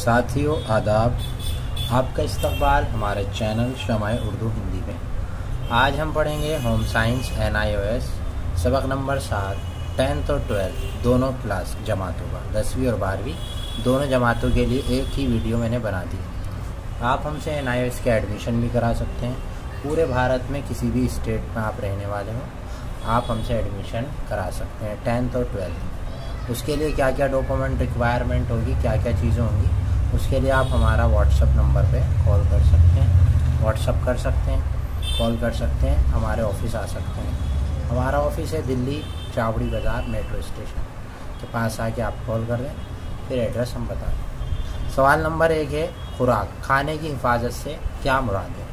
साथियों, आदाब, आपका इस्तबाल हमारे चैनल शमाय उर्दू हिंदी में। आज हम पढ़ेंगे home science N I O S सबक नंबर सात, टेंथ और ट्वेल्थ, दोनों क्लास जमातों का, दसवीं और बारहवीं, दोनों जमातों के लिए एक ही वीडियो मैंने बना दी। आप हमसे एन आई ओ एस के एडमिशन भी करा सकते हैं। पूरे भारत में किसी भी स्टेट में आप रहने वाले हों, आप हमसे एडमिशन करा सकते हैं, टेंथ और ट्वेल्थ। उसके लिए क्या क्या डॉक्यूमेंट, रिक्वायरमेंट होगी क्या क्या चीज़ें होंगी उसके लिए आप हमारा व्हाट्सअप नंबर पे कॉल कर सकते हैं। व्हाट्सअप कर सकते हैं कॉल कर सकते हैं, हमारे ऑफ़िस आ सकते हैं। हमारा ऑफ़िस है दिल्ली चावड़ी बाज़ार मेट्रो स्टेशन के पास आके आप कॉल कर दें, फिर एड्रेस हम बता दें। सवाल नंबर एक है, खुराक। खाने की हिफाजत से क्या मुराद है?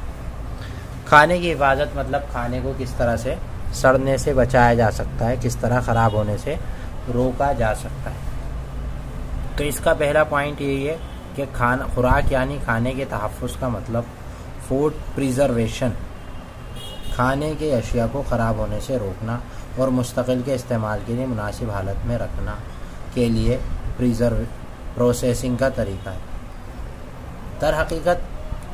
खाने की हिफाजत मतलब खाने को किस तरह से सड़ने से बचाया जा सकता है, किस तरह ख़राब होने से रोका जा सकता है। तो इसका पहला पॉइंट यही है कि खाना, खुराक यानी खाने के तहफ़ का मतलब फ़ूड प्रिजर्वेशन खाने के अशिया को ख़राब होने से रोकना और मुस्तकिल के इस्तेमाल के लिए मुनासिब हालत में रखना के लिए प्रिजर्व प्रोसेसिंग का तरीका है। दर हकीकत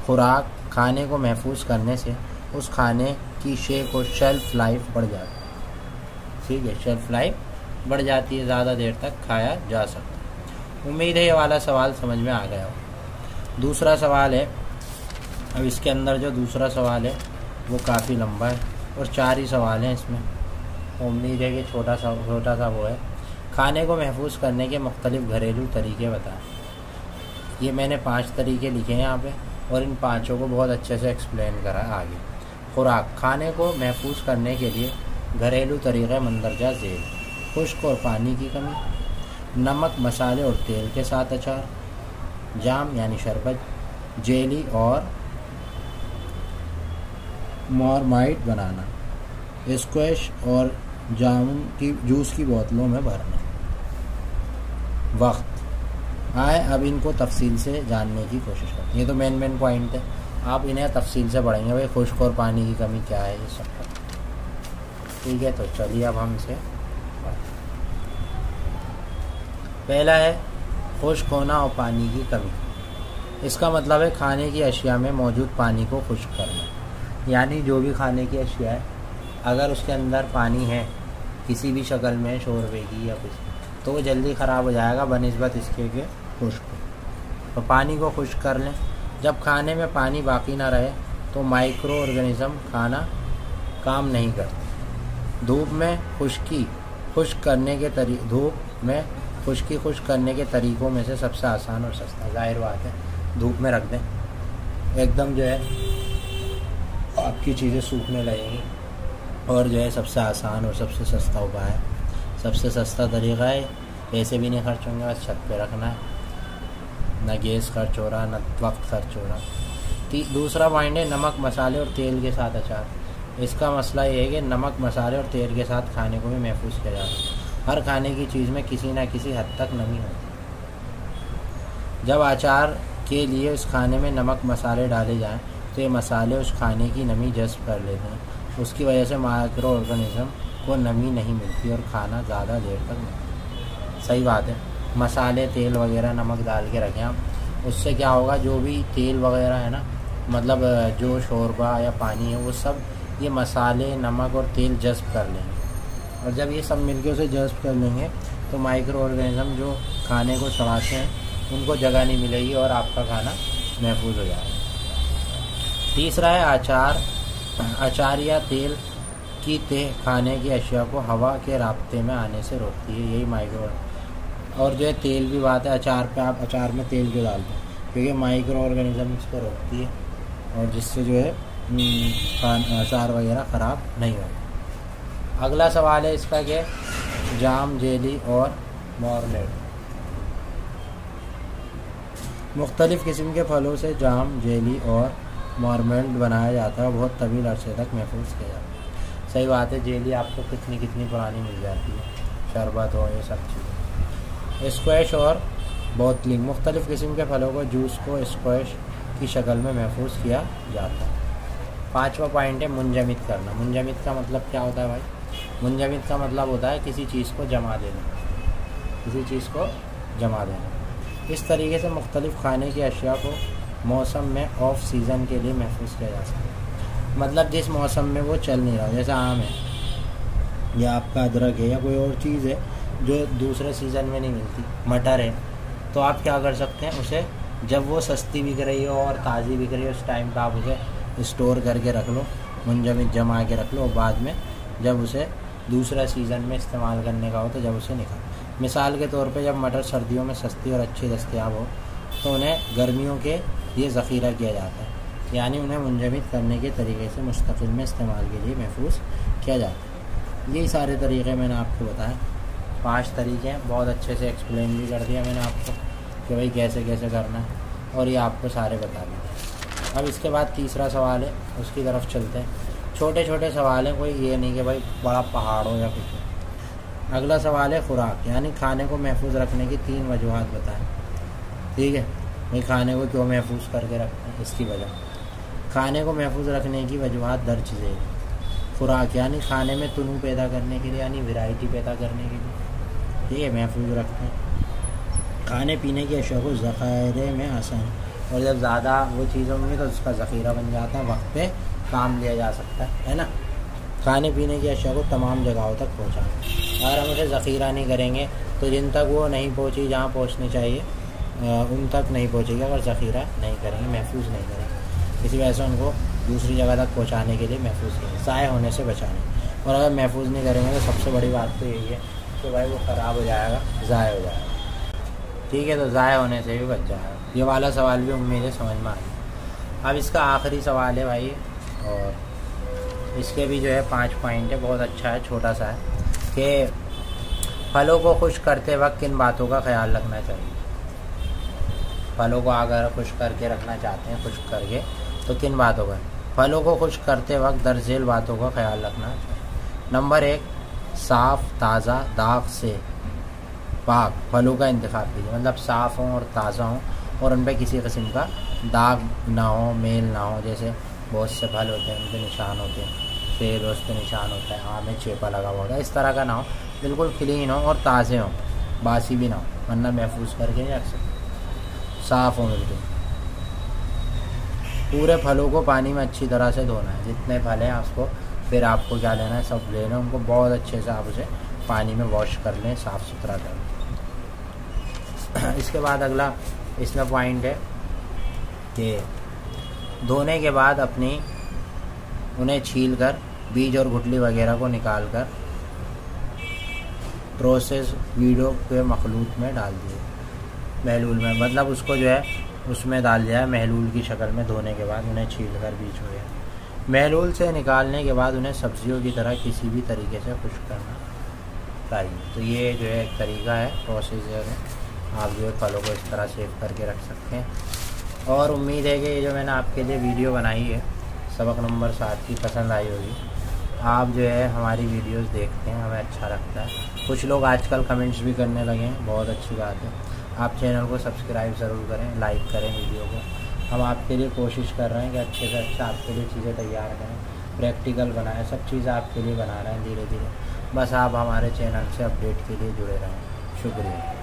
खुराक खाने को महफूज करने से उस खाने की शेप और शेल्फ लाइफ बढ़ जाती है। ठीक है शेल्फ लाइफ बढ़ जाती है, ज़्यादा देर तक खाया जा सकता है। उम्मीद है ये वाला सवाल समझ में आ गया हो। दूसरा सवाल है, अब इसके अंदर जो दूसरा सवाल है, वो काफ़ी लंबा है और चार ही सवाल हैं इसमें। उम्मीद है कि छोटा सा छोटा सा वो है। खाने को महफूज करने के मुख्तलिफ़ घरेलू तरीके बताएँ ये मैंने पाँच तरीके लिखे हैं यहाँ पे और इन पाँचों को बहुत अच्छे से एक्सप्लेन करा आगे। खुराक, खाने को महफूज करने के लिए घरेलू तरीक़े मंदरजा झेल खुश्क और पानी की कमी नमक, मसाले और तेल के साथ अचार, जाम यानी शरबत, जेली और मॉरमाइट बनाना, स्क्वैश और जामुन की, जूस की बोतलों में भरना। वक्त। आए अब इनको तफसील से जानने की कोशिश करें। ये तो मेन मेन पॉइंट है। आप इन्हें तफसील से पढ़ेंगे, भाई, खुश्क और पानी की कमी क्या है ये सब? ठीक है तो चलिए अब हम इसे पहला है खुश्क होना और पानी की कमी। इसका मतलब है खाने की अशिया में मौजूद पानी को खुश्क करना। यानी जो भी खाने की अशिया है, अगर उसके अंदर पानी है, किसी भी शक्ल में शोरबे की या कुछ तो वो जल्दी ख़राब हो जाएगा बनस्बत इसके के। खुश्क तो पानी को खुश्क कर लें। जब खाने में पानी बाकी ना रहे तो माइक्रो ऑर्गेनिज़म खाना काम नहीं करते। धूप में खुश्की खुश्क करने के तरी, धूप में खुश्की खुश करने के तरीक़ों में से सबसे आसान और सस्ता ज़ाहिर बात है, धूप में रख दें। एकदम जो है, आपकी चीज़ें सूखने लगेंगी। और जो है, सबसे आसान और सबसे सस्ता उपाय है। सबसे सस्ता तरीक़ा है, पैसे भी नहीं खर्च होंगे, बस छत पे रखना है। ना गैस खर्च हो रहा, ना वक्त खर्च हो रहा। दूसरा पॉइंट है, नमक मसाले और तेल के साथ अचार। इसका मसला ये है कि नमक, मसाले और तेल के साथ खाने को भी महफूज किया जाता है। हर खाने की चीज़ में किसी न किसी हद तक नमी होती है। जब अचार के लिए उस खाने में नमक मसाले डाले जाएँ तो ये मसाले उस खाने की नमी जज्ब कर लेते हैं। उसकी वजह से माइक्रो ऑर्गेनिज़म को नमी नहीं मिलती और खाना ज़्यादा देर तक नहीं सही बात है। मसाले, तेल वगैरह नमक डाल के रखें आप। उससे क्या होगा, जो भी तेल वगैरह है ना मतलब जो शोरबा या पानी है, वो सब ये मसाले, नमक और तेल जज्ब कर लेंगे। और जब ये सब मिलके उसे जज्ब कर लेंगे तो माइक्रो ऑर्गेनिज़म जो खाने को चढ़ाते हैं, उनको जगह नहीं मिलेगी और आपका खाना महफूज हो जाएगा। तीसरा है अचार। अचार या तेल की तह खाने की अशिया को हवा के रबते में आने से रोकती है, यही माइक्रो और जो है तेल भी बात है, अचार पे आप अचार में तेल क्यों डालते हैं? क्योंकि माइक्रो ऑर्गेनिज़म इसको रोकती है और जिससे जो है अचार वगैरह ख़राब नहीं होगा अगला सवाल है इसका क्या जाम, जेली और मॉर्मेड मुख्तलिफ़ किस्म के फलों से जाम, जेली और मॉर्मेड बनाया जाता है और बहुत तवील अरसे तक महफूज किया जाता है। सही बात है, जेली आपको कितनी कितनी पुरानी मिल जाती है। शरबत हो, ये सब चीज़ें। स्क्वैश और बोतलिंग, मुख्तलिफ़ किस्म के फलों को जूस को स्क्वैश की शक्ल में महफूज किया जाता है। पाँचवा पॉइंट है, मुंजमित करना। मुंजमित का मतलब क्या होता है भाई? मुंजमित का मतलब होता है किसी चीज़ को जमा देना। किसी चीज़ को जमा देना। इस तरीके से मुख्तलिफ़ खाने की अशिया को मौसम में ऑफ़ सीज़न के लिए महफूज किया जा सकता है। मतलब जिस मौसम में वो चल नहीं रहा, जैसे आम है, या आपका अदरक है, या कोई और चीज़ है, जो दूसरे सीज़न में नहीं मिलती, मटर है तो आप क्या कर सकते हैं, उसे जब वो सस्ती बिक रही हो और ताज़ी बिक रही हो, उस टाइम पर आप उसे स्टोर करके रख लो मुंजमित जमा के रख लो बाद में जब उसे दूसरा सीज़न में इस्तेमाल करने का हो तो जब उसे निकाल। मिसाल के तौर पे जब मटर सर्दियों में सस्ती और अच्छी दस्तियाब हो तो उन्हें गर्मियों के लिए ज़ख़ीरा किया जाता है। यानी उन्हें मुंजमद करने के तरीके से मुस्तकिल में इस्तेमाल के लिए महफूज किया जाता है। यही सारे तरीक़े मैंने आपको बताए। पाँच तरीके हैं, बहुत अच्छे से एक्सप्लेन भी कर दिया मैंने आपको कि भाई कैसे कैसे करना है, और ये आपको सारे बता दिए अब इसके बाद तीसरा सवाल है, उसकी तरफ़ चलते हैं। छोटे छोटे सवाल हैं, कोई ये नहीं कि भाई बड़ा पहाड़ हो या कुछ हो। अगला सवाल है खुराक, यानी खाने को महफूज रखने की तीन वजूहत बताएँ। ठीक है? भाई खाने को क्यों महफूज करके रखते हैं? इसकी वजह। खाने को महफूज रखने की वजूहत दर्ज दे खुराक, यानी खाने में तनु पैदा करने के लिए, यानी वैरायटी पैदा करने के लिए। ठीक है? महफूज रखते हैं। खाने पीने की अशा को ज़ख़ीरे में आसान और जब ज़्यादा वो चीज़ होंगी तो उसका ज़ख़ीरा बन जाता है, वक्त पे काम लिया जा सकता है है ना? खाने पीने की अशा को तमाम जगहों तक पहुँचाना। अगर हम उसे ज़ख़ीरा नहीं करेंगे तो जिन तक वो नहीं पहुँची, जहाँ पहुँचनी चाहिए उन तक नहीं पहुँचेगी। अगर ज़ख़ीरा नहीं करेंगे, महफूज नहीं करेंगे। इसी वजह से उनको दूसरी जगह तक पहुँचाने के लिए महफूज करें ज़ाय होने से बचाने। और अगर महफूज नहीं करेंगे तो सबसे बड़ी बात तो यही है कि भाई वो ख़राब हो जाएगा, ज़ाय हो जाएगा। ठीक है तो ज़ाय होने से भी बच जाएगा। ये वाला सवाल भी उम्मीद है समझ में आ गया। अब इसका आखिरी सवाल है भाई और इसके भी जो है पाँच पॉइंट है, बहुत अच्छा है, छोटा सा है, कि फलों को खुश करते वक्त किन बातों का ख्याल रखना चाहिए। फलों को अगर खुश करके रखना चाहते हैं, खुश करके तो किन बातों का? फलों को खुश करते वक्त दर्जेल बातों का ख्याल रखना नंबर एक, साफ़, ताज़ा, दाग से पाक फलों का इंतखब कीजिए। मतलब साफ़ हों और ताज़ा हों और उन पर किसी किस्म का दाग ना हो, मेल ना हो, जैसे बहुत से फल होते हैं, उनके निशान होते हैं तेल उस पर निशान होता है, आम में चेपा लगा हुआ होता है, इस तरह का ना हो, बिल्कुल क्लीन हो और ताज़े हो, बासी भी ना हो, वरना महफूज करके रख सकते साफ़ हो बिल्कुल। पूरे फलों को पानी में अच्छी तरह से धोना है, जितने फल हैं उसको फिर आपको क्या लेना है, सब लेना उनको बहुत अच्छे से आप उसे पानी में वॉश कर लें, साफ़ सुथरा कर लें। इसके बाद अगला इसमें पॉइंट है कि धोने के बाद अपनी उन्हें छील कर बीज और गुटली वगैरह को निकाल कर प्रोसेस वीडियो के मखलूत में डाल दिए। महलूल में मतलब उसको जो है, उसमें डाल दिया है, महलूल की शक्ल में धोने के बाद उन्हें छील कर बीज हो गया। महलूल से निकालने के बाद उन्हें सब्जियों की तरह किसी भी तरीके से खुश करना चाहिए। तो ये जो है एक तरीका है प्रोसेस जो है, आप जो है फलों को इस तरह सेव करके रख सकते हैं। और उम्मीद है कि ये जो मैंने आपके लिए वीडियो बनाई है, सबक नंबर सात की पसंद आई होगी। आप जो है हमारी वीडियोस देखते हैं, हमें अच्छा लगता है। कुछ लोग आजकल कमेंट्स भी करने लगे हैं, बहुत अच्छी बात है। आप चैनल को सब्सक्राइब ज़रूर करें लाइक करें वीडियो को। हम आपके लिए कोशिश कर रहे हैं कि अच्छे से अच्छा आपके लिए चीज़ें तैयार करें प्रैक्टिकल बनाएँ, सब चीज़ आपके लिए बना रहे हैं धीरे धीरे बस आप हमारे चैनल से अपडेट के लिए जुड़े रहें। शुक्रिया।